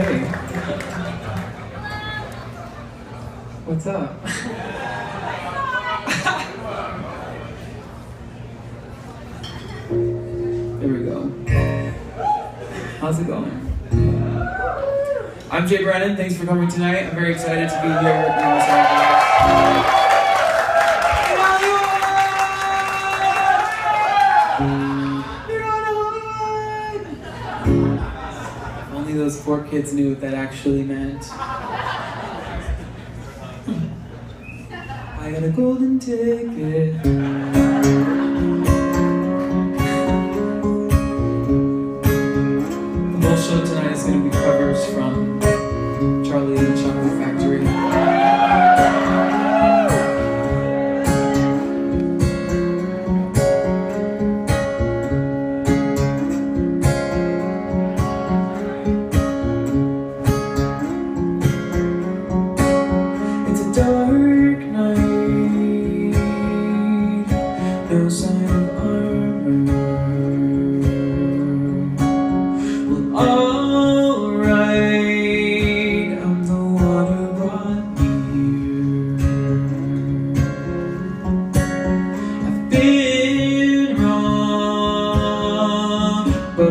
Hey. What's up? there we go. How's it going? I'm Jay Brannan. Thanks for coming tonight. I'm very excited to be here. Poor kids knew what that actually meant. I got a golden ticket.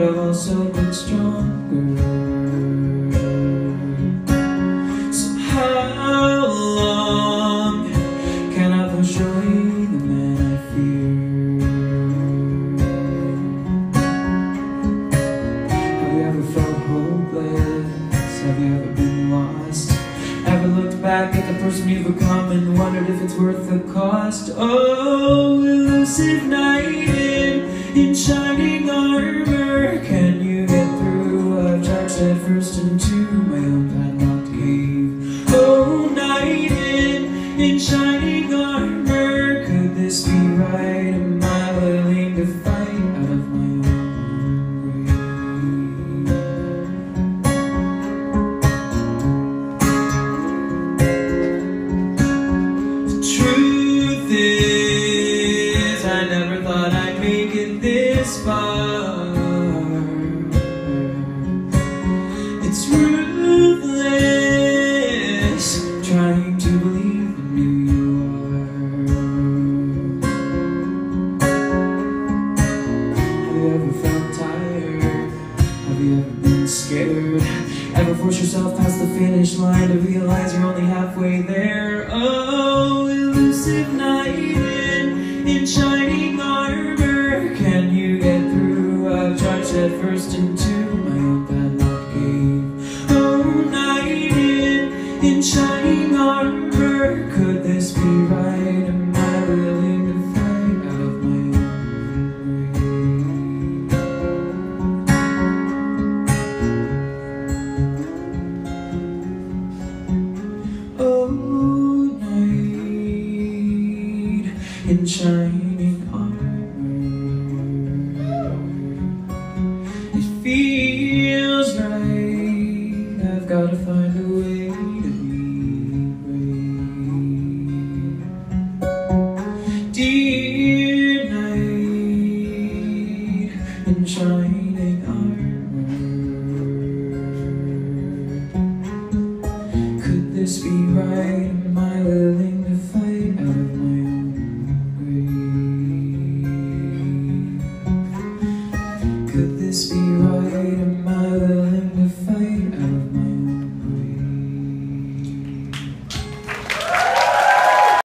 I've also been stronger. So how long can I push away the man I fear? Have you ever felt hopeless? Have you ever been lost? Ever looked back at the person you've become and wondered if it's worth the cost? Oh, elusive knight in, in shining armor, headfirst into my own padlocked cave. Oh, knight in, in shining to believe in who you are. Have you ever felt tired? Have you ever been scared? Ever force yourself past the finish line to realize you're only halfway there? Oh, elusive knight in, in shining armor, can you get through? I've charged headfirst into my own cave. Could this be right? Am I willing to fight out of my own grave? Oh, knight in shining armor. It feels right. I've got to find shining armor. Could this be right?